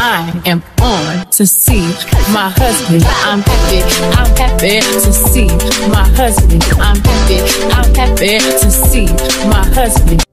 I am on to see my husband. I'm happy, I'm happy to see my husband. I'm happy, I'm happy to see my husband.